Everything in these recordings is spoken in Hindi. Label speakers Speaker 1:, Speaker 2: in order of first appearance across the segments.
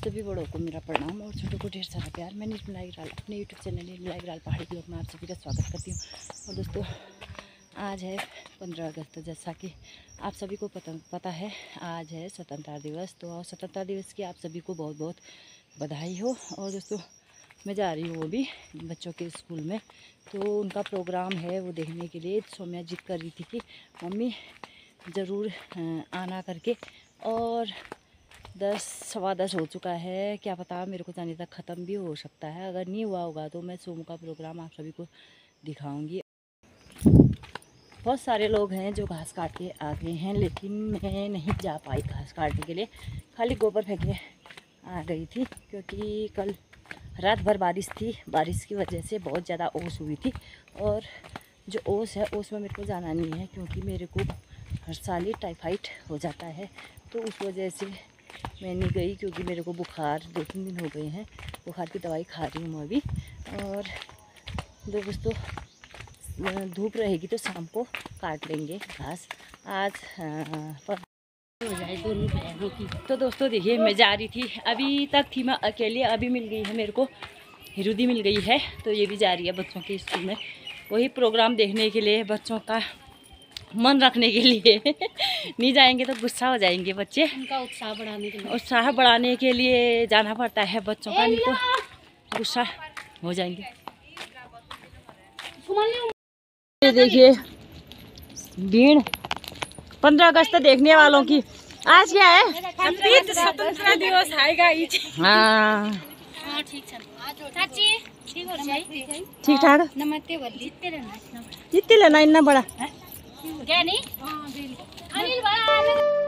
Speaker 1: सभी बड़ों को मेरा प्रणाम और छोटों को ढेर सारा प्यार मैं निर्मला अग्राल अपने यूट्यूब चैनल निर्मला अग्राल पहाड़ी ब्लॉग में आप सभी का स्वागत करती हूँ। और दोस्तों, आज है पंद्रह अगस्त, जैसा कि आप सभी को पता पता है, आज है स्वतंत्रता दिवस। तो और स्वतंत्रता दिवस की आप सभी को बहुत बहुत बधाई हो। और दोस्तों, मैं जा रही हूँ वो भी बच्चों के स्कूल में। तो उनका प्रोग्राम है वो देखने के लिए। तो सोम्या जिद कर रही थी कि मम्मी ज़रूर आना करके। और दस, सवा दस हो चुका है। क्या पता मेरे को जाने तक ख़त्म भी हो सकता है। अगर नहीं हुआ होगा तो मैं सोम का प्रोग्राम आप सभी को दिखाऊँगी। बहुत सारे लोग हैं जो घास काट के आ गए हैं, लेकिन मैं नहीं जा पाई घास काटने के लिए। खाली गोबर फेंके आ गई थी, क्योंकि कल रात भर बारिश थी। बारिश की वजह से बहुत ज़्यादा ओस हुई थी। और जो ओस है, ओस में मेरे को जाना नहीं है, क्योंकि मेरे को हर साल ही टाइफाइड हो जाता है। तो उस वजह से मैं नहीं गई क्योंकि मेरे को बुखार दो तीन दिन हो गए हैं। बुखार की दवाई खा रही हूँ मैं अभी। और दोस्तों धूप रहेगी तो शाम को काट लेंगे घास। आज पर
Speaker 2: तो हो
Speaker 1: तो दोस्तों देखिए, मैं जा रही थी। अभी तक थी मैं अकेले, अभी मिल गई है मेरे को। हिरुदी मिल गई है तो ये भी जा रही है बच्चों के स्कूल में। वही प्रोग्राम देखने के लिए बच्चों का मन रखने के लिए। नहीं जाएँगे तो गुस्सा हो जाएँगे बच्चे।
Speaker 2: उनका उत्साह बढ़ाने के लिए।
Speaker 1: उत्साह बढ़ाने के लिए जाना पड़ता है बच्चों का नहीं तो गुस्सा हो जाएँगे। ये देखिए भीड़। पंद्रह अगस्त तो देखने वालों की। आज क्या है?
Speaker 2: स्वतंत्रता दिवस आएगा
Speaker 1: हाँ।
Speaker 2: हाँ, ठीक ठाक
Speaker 1: जितने लेना इतना बड़ा।
Speaker 2: हाँ, अनिल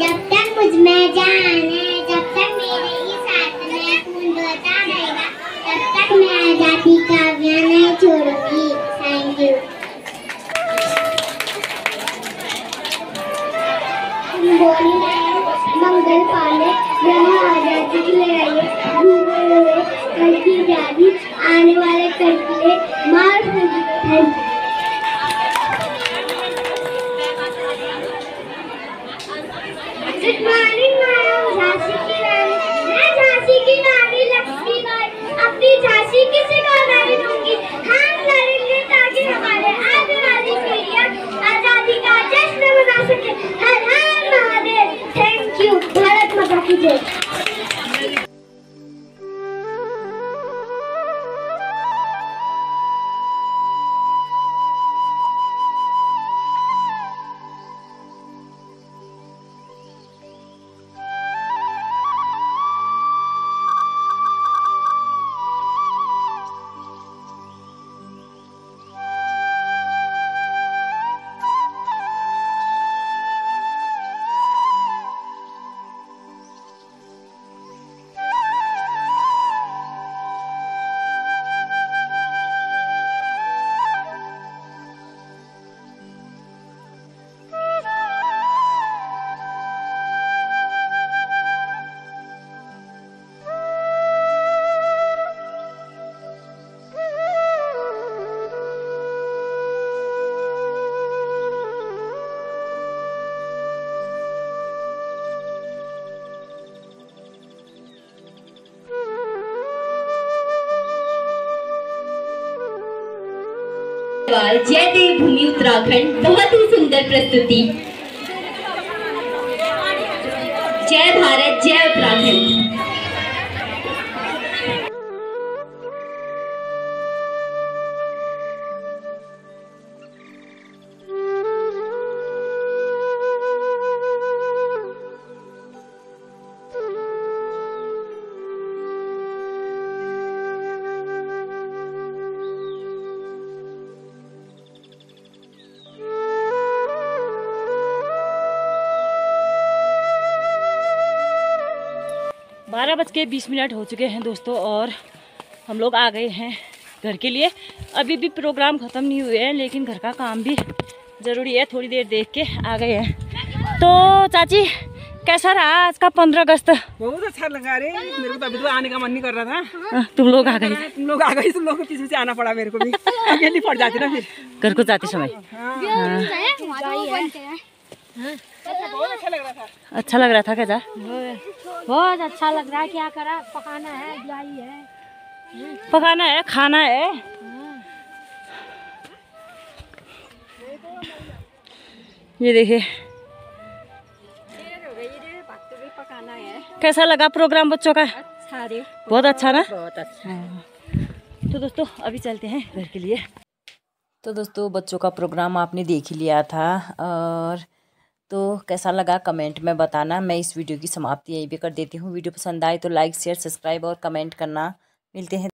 Speaker 3: जब तक मुझमें जान है, जब तक मेरे ही साथ में खून बहता रहेगा, तब तक मैं आज़ादी का अभियान नहीं छोड़ूँगी। थैंक यू मंगल पांडे ब्रह्म आज़ादी की लड़ाई आने वाले कल के लिए march good morning madam Jhansi की रानी। मैं झांसी की रानी लक्ष्मीबाई अपनी झांसी किसी को नहीं दूँगी। हम लड़ेंगे ताकि हमारे आने वाली पीढ़ियाँ आज़ादी का जश्न मना सके। हर हर महादेव। थैंक यू भारत माता की जय।
Speaker 4: जय देव भूमि उत्तराखंड बहुत ही सुंदर प्रस्तुति। जय भारत जय उत्तराखंड।
Speaker 1: बारह बज के बीस मिनट हो चुके हैं दोस्तों और हम लोग आ गए हैं घर के लिए। अभी भी प्रोग्राम ख़त्म नहीं हुए हैं लेकिन घर का काम भी ज़रूरी है थोड़ी देर देख के आ गए हैं। तो चाची कैसा रहा आज का पंद्रह अगस्त?
Speaker 5: बहुत अच्छा लगा रे। मेरे को तो अभी तो आने का मन
Speaker 6: नहीं कर रहा था।
Speaker 1: हाँ, तुम लोग आ गए। तुम
Speaker 6: लोग
Speaker 5: आ
Speaker 6: गए तुम लोग
Speaker 5: को पीछे से
Speaker 6: आना
Speaker 5: पड़ा मेरे को भी। अकेली पड़ जाती
Speaker 2: ना फिर।
Speaker 1: घर को जाते समय।
Speaker 2: अच्छा लग रहा था।
Speaker 1: अच्छा लग रहा था क्या जा
Speaker 2: बहुत अच्छा लग रहा है क्या करा? पकाना है जाई है।
Speaker 1: पकाना है खाना है। ये देखिए। कैसा लगा प्रोग्राम बच्चों का? अच्छा रे। बहुत अच्छा ना? बहुत अच्छा। तो दोस्तों अभी चलते हैं घर के लिए। तो दोस्तों बच्चों का प्रोग्राम आपने देख ही लिया था और तो कैसा लगा कमेंट में बताना। मैं इस वीडियो की समाप्ति यहीं भी कर देती हूँ। वीडियो पसंद आए तो लाइक, शेयर, सब्सक्राइब और कमेंट करना। मिलते हैं।